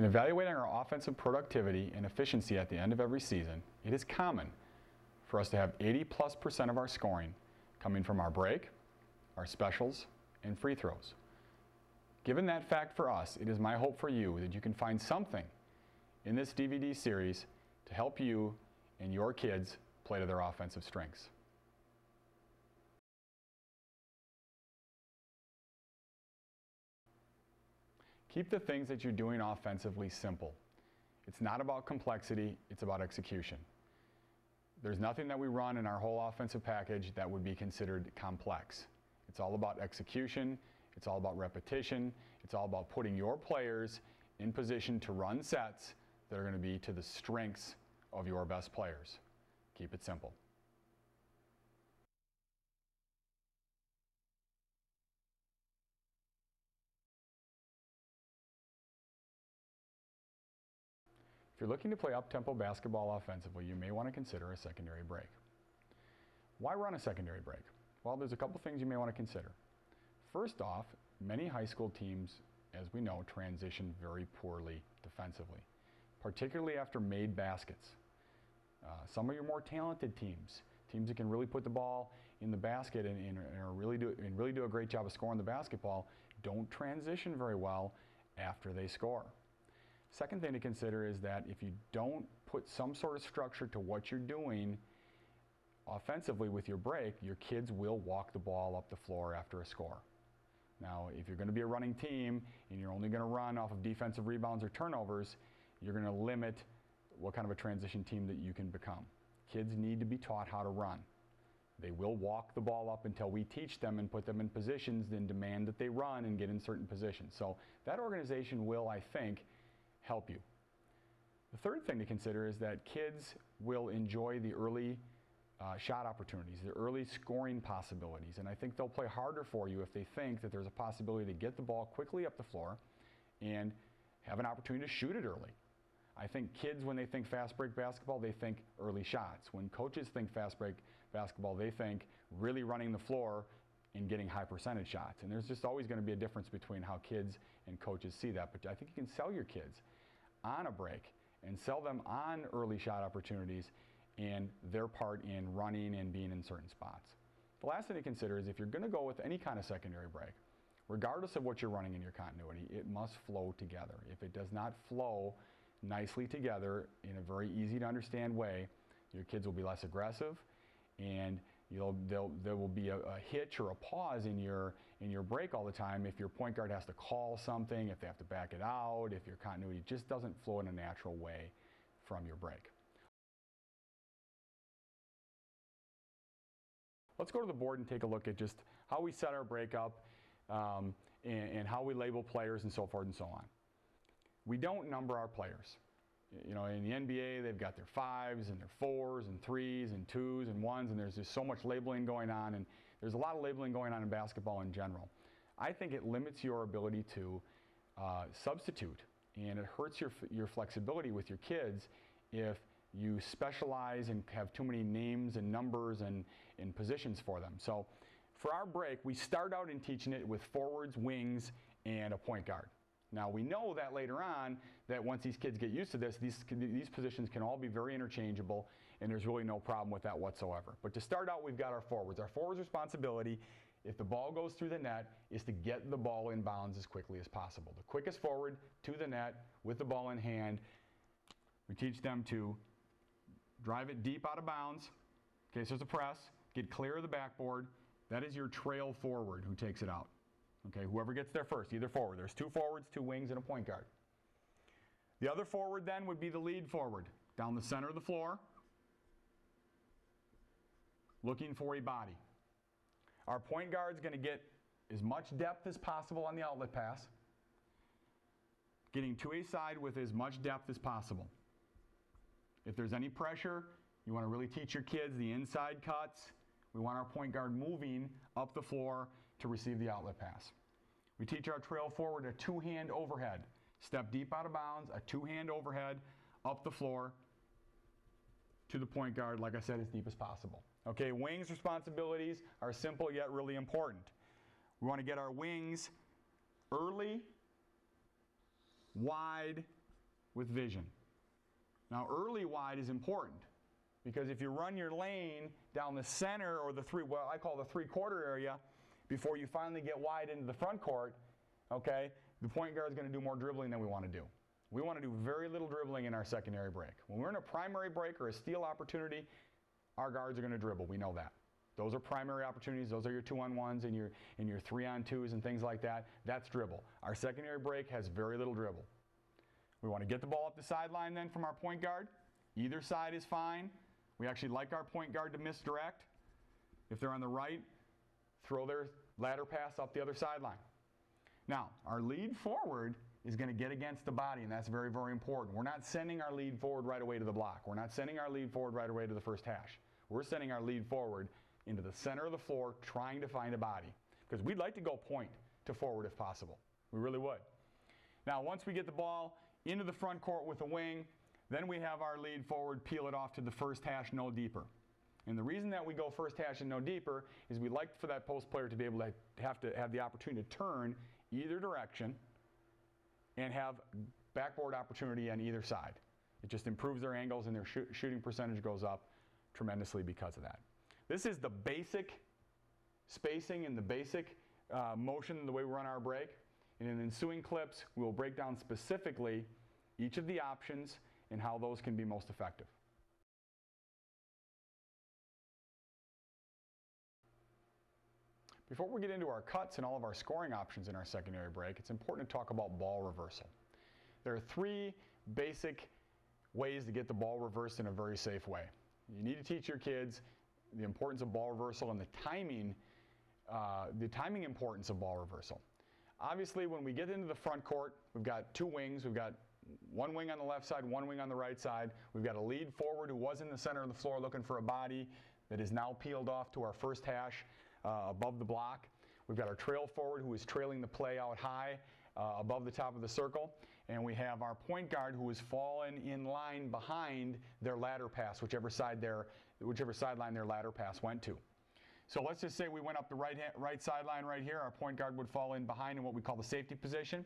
In evaluating our offensive productivity and efficiency at the end of every season, it is common for us to have 80 plus percent of our scoring coming from our break, our specials, and free throws. Given that fact for us, it is my hope for you that you can find something in this DVD series to help you and your kids play to their offensive strengths. Keep the things that you're doing offensively simple. It's not about complexity, it's about execution. There's nothing that we run in our whole offensive package that would be considered complex. It's all about execution, it's all about repetition, it's all about putting your players in position to run sets that are going to be to the strengths of your best players. Keep it simple. If you're looking to play up-tempo basketball offensively, you may want to consider a secondary break. Why run a secondary break? Well, there's a couple things you may want to consider. First off, many high school teams, as we know, transition very poorly defensively, particularly after made baskets. Uh, some of your more talented teams, teams that can really put the ball in the basket and, and, and, really do, and really do a great job of scoring the basketball, don't transition very well after they score. Second thing to consider is that if you don't put some sort of structure to what you're doing offensively with your break, your kids will walk the ball up the floor after a score. Now, if you're going to be a running team and you're only going to run off of defensive rebounds or turnovers, you're going to limit what kind of a transition team that you can become. Kids need to be taught how to run. They will walk the ball up until we teach them and put them in positions, then demand that they run and get in certain positions. So that organization will, I think, help you. The third thing to consider is that kids will enjoy the early uh, shot opportunities, the early scoring possibilities, and I think they'll play harder for you if they think that there's a possibility to get the ball quickly up the floor and have an opportunity to shoot it early. I think kids, when they think fast break basketball, they think early shots. When coaches think fast break basketball, they think really running the floor and getting high percentage shots. And there's just always going to be a difference between how kids and coaches see that. But I think you can sell your kids on a break and sell them on early shot opportunities and their part in running and being in certain spots. The last thing to consider is if you're going to go with any kind of secondary break, regardless of what you're running in your continuity, it must flow together. If it does not flow nicely together in a very easy to understand way, your kids will be less aggressive and you'll, there will be a, a, hitch or a pause in your, in your break all the time if your point guard has to call something, if they have to back it out, if your continuity just doesn't flow in a natural way from your break. Let's go to the board and take a look at just how we set our break up um, and, and how we label players and so forth and so on. We don't number our players. You know, in the NBA, they've got their fives and their fours and threes and twos and ones, and there's just so much labeling going on, and there's a lot of labeling going on in basketball in general. I think it limits your ability to uh, substitute, and it hurts your, your flexibility with your kids if you specialize and have too many names and numbers and, and positions for them. So for our break, we start out in teaching it with forwards, wings, and a point guard. Now we know that later on that once these kids get used to this, these, these positions can all be very interchangeable and there's really no problem with that whatsoever. But to start out, we've got our forwards. Our forwards responsibility, if the ball goes through the net, is to get the ball in bounds as quickly as possible. The quickest forward to the net with the ball in hand. We teach them to drive it deep out of bounds. Okay, so it's a press. Get clear of the backboard. That is your trail forward who takes it out. Okay, whoever gets there first, either forward. There's two forwards, two wings, and a point guard. The other forward then would be the lead forward, down the center of the floor, looking for a body. Our point guard's going to get as much depth as possible on the outlet pass, getting to a side with as much depth as possible. If there's any pressure, you want to really teach your kids the inside cuts, we want our point guard moving up the floor to receive the outlet pass. We teach our trail forward a two-hand overhead. Step deep out of bounds, a two-hand overhead up the floor to the point guard, like I said, as deep as possible. Okay, wings responsibilities are simple yet really important. We want to get our wings early, wide, with vision. Now, early wide is important because if you run your lane down the center or the three, well, I call the three quarter area, before you finally get wide into the front court, okay, the point guard is going to do more dribbling than we want to do. We want to do very little dribbling in our secondary break. When we're in a primary break or a steal opportunity, our guards are going to dribble. We know that. Those are primary opportunities. Those are your two on ones and your, and your three on twos and things like that. That's dribble. Our secondary break has very little dribble. We want to get the ball up the sideline then from our point guard. Either side is fine. We actually like our point guard to misdirect. If they're on the right, throw their ladder pass up the other sideline. Now, our lead forward is going to get against the body, and that's very, very important. We're not sending our lead forward right away to the block. We're not sending our lead forward right away to the first hash. We're sending our lead forward into the center of the floor trying to find a body because we'd like to go point to forward if possible. We really would. Now, once we get the ball into the front court with a wing, then we have our lead forward peel it off to the first hash no deeper. And the reason that we go first hash and no deeper is we like for that post player to be able to have to have the opportunity to turn either direction and have backboard opportunity on either side. It just improves their angles and their sh shooting percentage goes up tremendously because of that. This is the basic spacing and the basic uh, motion, the way we run our break. And in ensuing clips, we will break down specifically each of the options and how those can be most effective. Before we get into our cuts and all of our scoring options in our secondary break, it's important to talk about ball reversal. There are three basic ways to get the ball reversed in a very safe way. You need to teach your kids the importance of ball reversal and the timing, uh, the timing importance of ball reversal. Obviously, when we get into the front court, we've got two wings. We've got one wing on the left side, one wing on the right side. We've got a lead forward who was in the center of the floor looking for a body that is now peeled off to our first hash uh, above the block. We've got our trail forward who is trailing the play out high uh, above the top of the circle. And we have our point guard who is fallen in line behind their ladder pass, whichever side their, whichever sideline their ladder pass went to. So let's just say we went up the right, right sideline right here. Our point guard would fall in behind in what we call the safety position.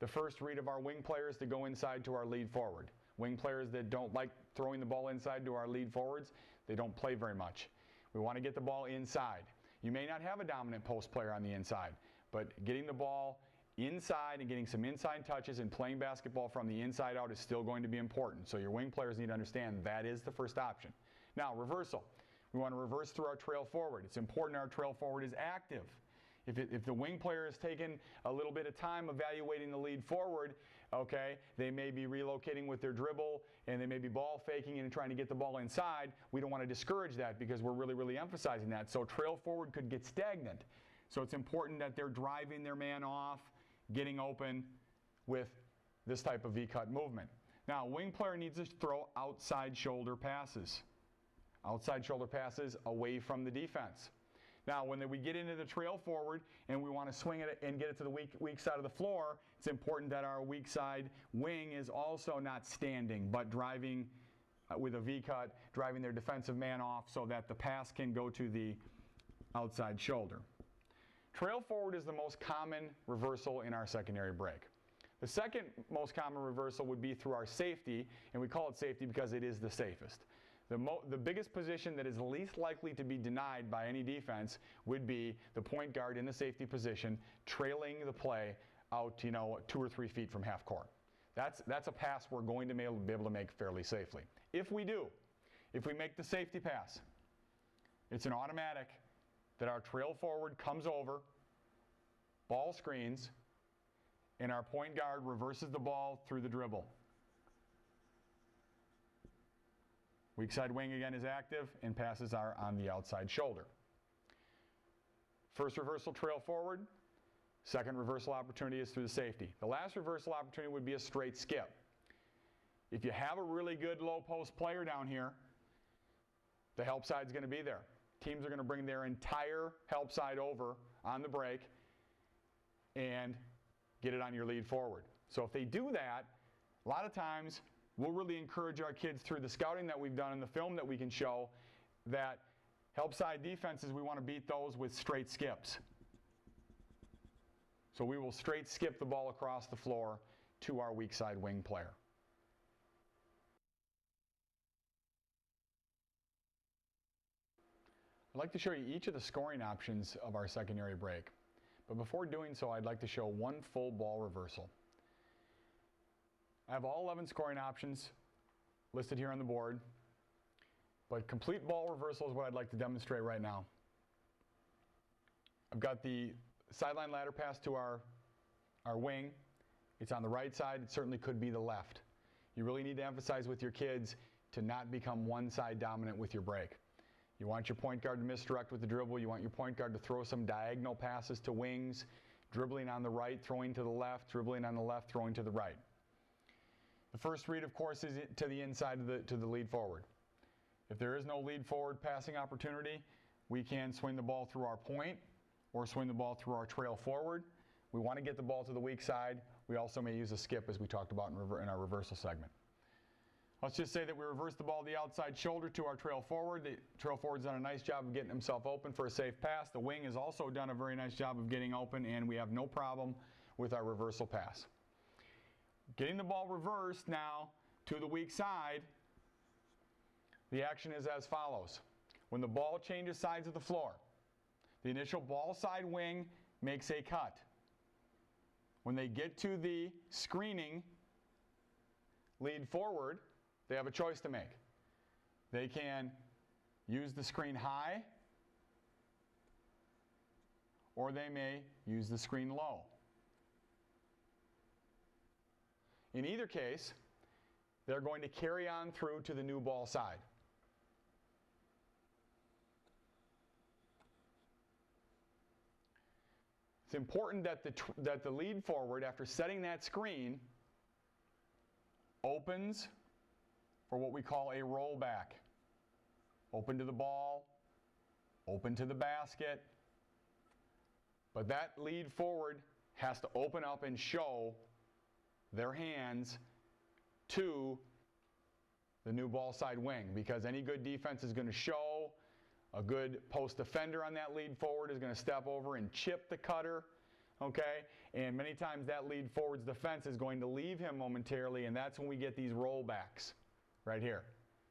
The first read of our wing players to go inside to our lead forward. Wing players that don't like throwing the ball inside to our lead forwards, they don't play very much. We want to get the ball inside. You may not have a dominant post player on the inside, but getting the ball inside and getting some inside touches and playing basketball from the inside out is still going to be important. So your wing players need to understand that is the first option. Now, reversal. We want to reverse through our trail forward. It's important our trail forward is active. If, it, if the wing player has taken a little bit of time evaluating the lead forward, okay, they may be relocating with their dribble and they may be ball faking and trying to get the ball inside. We don't want to discourage that because we're really, really emphasizing that. So trail forward could get stagnant. So it's important that they're driving their man off, getting open with this type of V-cut movement. Now, wing player needs to throw outside shoulder passes. Outside shoulder passes away from the defense. Now, when we get into the trail forward and we want to swing it and get it to the weak, weak side of the floor, it's important that our weak side wing is also not standing, but driving uh, with a V-cut, driving their defensive man off so that the pass can go to the outside shoulder. Trail forward is the most common reversal in our secondary break. The second most common reversal would be through our safety, and we call it safety because it is the safest. The, the, biggest position that is least likely to be denied by any defense would be the point guard in the safety position, trailing the play out, you know, two or three feet from half court. That's, that's a pass we're going to be able to make fairly safely. If we do, if we make the safety pass, it's an automatic that our trail forward comes over, ball screens, and our point guard reverses the ball through the dribble. Weak side wing again is active and passes are on the outside shoulder. First reversal trail forward. Second reversal opportunity is through the safety. The last reversal opportunity would be a straight skip. If you have a really good low post player down here, the help side is going to be there. Teams are going to bring their entire help side over on the break and get it on your lead forward. So if they do that, a lot of times we'll really encourage our kids through the scouting that we've done and the film that we can show that help side defenses, we want to beat those with straight skips. So we will straight skip the ball across the floor to our weak side wing player. I'd like to show you each of the scoring options of our secondary break. But before doing so, I'd like to show one full ball reversal. I have all 11 scoring options listed here on the board, but complete ball reversal is what I'd like to demonstrate right now. I've got the sideline ladder pass to our, our wing. It's on the right side. It certainly could be the left. You really need to emphasize with your kids to not become one side dominant with your break. You want your point guard to misdirect with the dribble. You want your point guard to throw some diagonal passes to wings, dribbling on the right, throwing to the left, dribbling on the left, throwing to the right. The first read, of course, is to the inside of the, to the lead forward. If there is no lead forward passing opportunity, we can swing the ball through our point or swing the ball through our trail forward. We want to get the ball to the weak side. We also may use a skip as we talked about in, in our reversal segment. Let's just say that we reverse the ball the outside shoulder to our trail forward. The trail forward's done a nice job of getting himself open for a safe pass. The wing has also done a very nice job of getting open, and we have no problem with our reversal pass. Getting the ball reversed now to the weak side, the action is as follows. When the ball changes sides of the floor, the initial ball side wing makes a cut. When they get to the screening lead forward, they have a choice to make. They can use the screen high, or they may use the screen low. In either case, they're going to carry on through to the new ball side. It's important that the, that the lead forward, after setting that screen, opens for what we call a rollback. Open to the ball, open to the basket. But that lead forward has to open up and show their hands to the new ball side wing because any good defense is going to show a good post defender on that lead forward is going to step over and chip the cutter okay? And many times that lead forward's defense is going to leave him momentarily, and that's when we get these rollbacks right here.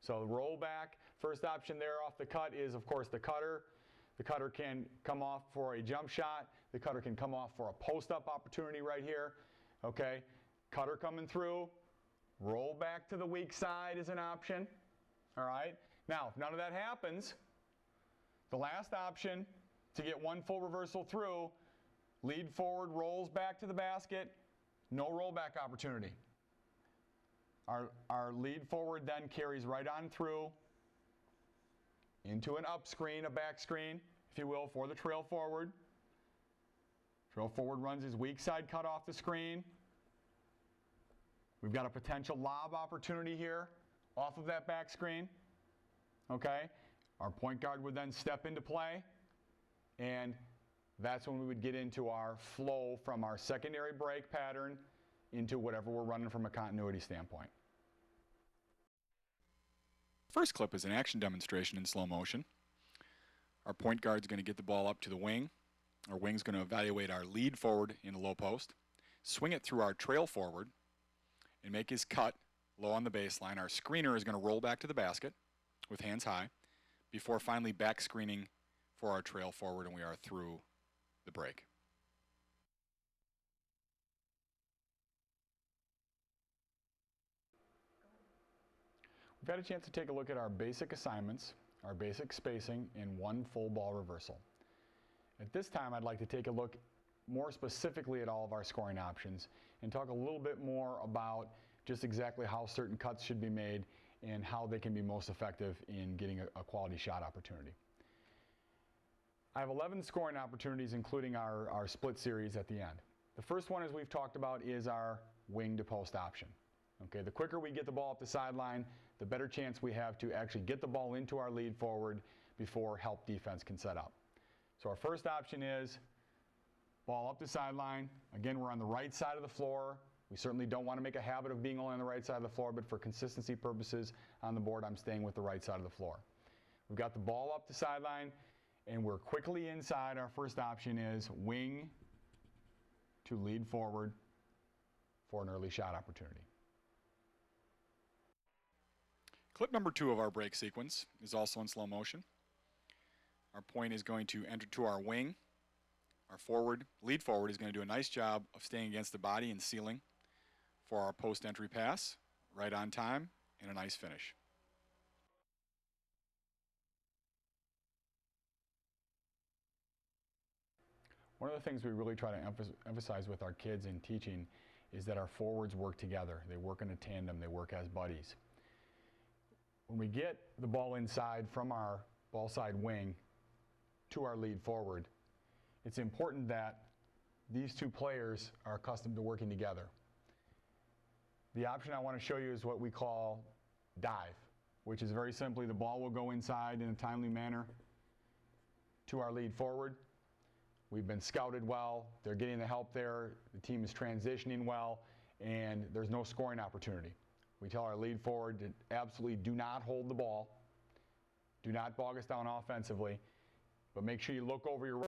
So rollback, first option there off the cut is, of course, the cutter. The cutter can come off for a jump shot. The cutter can come off for a post-up opportunity right here, okay? Cutter coming through. Roll back to the weak side is an option, all right? Now, if none of that happens, the last option to get one full reversal through Lead forward, rolls back to the basket, no rollback opportunity. Our, our lead forward then carries right on through into an up screen, a back screen, if you will, for the trail forward. Trail forward runs his weak side cut off the screen. We've got a potential lob opportunity here off of that back screen. Okay? Our point guard would then step into play and that's when we would get into our flow from our secondary break pattern into whatever we're running from a continuity standpoint. First clip is an action demonstration in slow motion. Our point guard is going to get the ball up to the wing. Our wing's going to evaluate our lead forward in a low post, swing it through our trail forward, and make his cut low on the baseline. Our screener is going to roll back to the basket with hands high before finally back screening for our trail forward, and we are through the break. We've had a chance to take a look at our basic assignments, our basic spacing, in one full ball reversal. At this time, I'd like to take a look more specifically at all of our scoring options and talk a little bit more about just exactly how certain cuts should be made and how they can be most effective in getting a, a quality shot opportunity. I have 11 scoring opportunities, including our, our split series at the end. The first one, as we've talked about, is our wing to post option. Okay, the quicker we get the ball up the sideline, the better chance we have to actually get the ball into our lead forward before help defense can set up. So our first option is ball up the sideline. Again, we're on the right side of the floor. We certainly don't want to make a habit of being only on the right side of the floor, but for consistency purposes on the board, I'm staying with the right side of the floor. We've got the ball up the sideline and we're quickly inside. Our first option is wing to lead forward for an early shot opportunity. Clip number two of our break sequence is also in slow motion. Our point is going to enter to our wing. Our forward, lead forward, is going to do a nice job of staying against the body and sealing for our post entry pass, right on time, and a nice finish. One of the things we really try to emphasize with our kids in teaching is that our forwards work together. They work in a tandem, they work as buddies. When we get the ball inside from our ball side wing to our lead forward, it's important that these two players are accustomed to working together. The option I want to show you is what we call dive, which is very simply the ball will go inside in a timely manner to our lead forward. We've been scouted well. They're getting the help there. The team is transitioning well, and there's no scoring opportunity. We tell our lead forward to absolutely do not hold the ball, do not bog us down offensively, but make sure you look over your